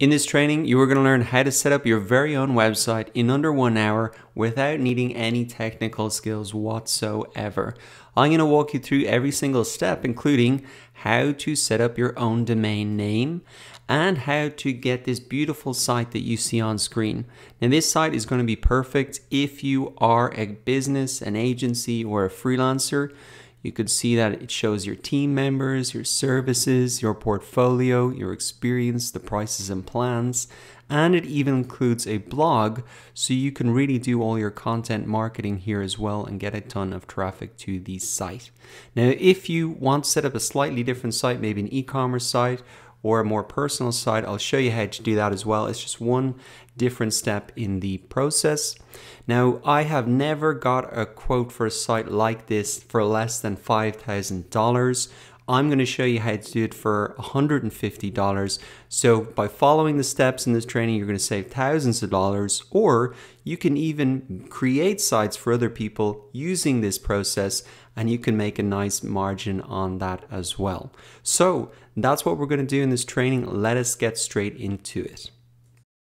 In this training, you are going to learn how to set up your very own website in under one hour without needing any technical skills whatsoever. I'm going to walk you through every single step, including how to set up your own domain name and how to get this beautiful site that you see on screen. Now, this site is going to be perfect if you are a business, an agency, or a freelancer. You could see that it shows your team members, your services, your portfolio, your experience, the prices and plans, and it even includes a blog so you can really do all your content marketing here as well and get a ton of traffic to the site. Now, if you want to set up a slightly different site, maybe an e-commerce site or a more personal site, I'll show you how to do that as well. It's just one different step in the process. Now, I have never got a quote for a site like this for less than $5,000. I'm going to show you how to do it for $150. So by following the steps in this training, you're going to save thousands of dollars, or you can even create sites for other people using this process and you can make a nice margin on that as well. So that's what we're going to do in this training. Let us get straight into it.